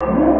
you